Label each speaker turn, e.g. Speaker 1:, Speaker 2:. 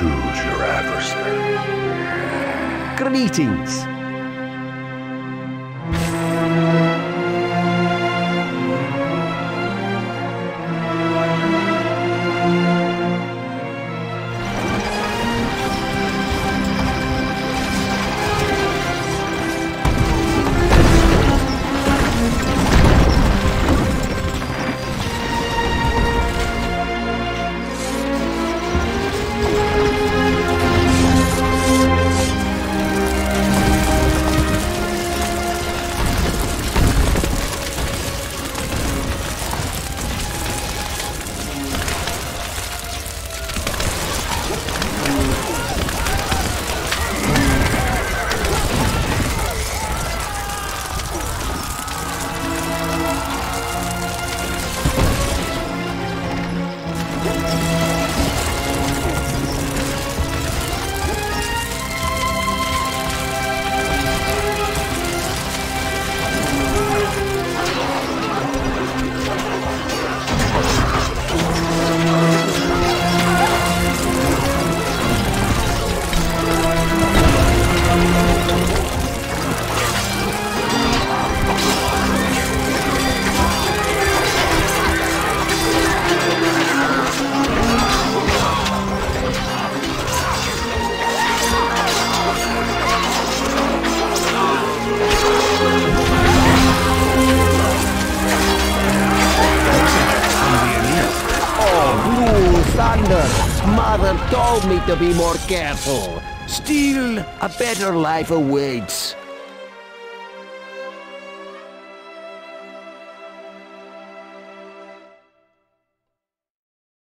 Speaker 1: Choose your adversary. Greetings. Oh, Mother told me to be more careful. Still, a better life awaits.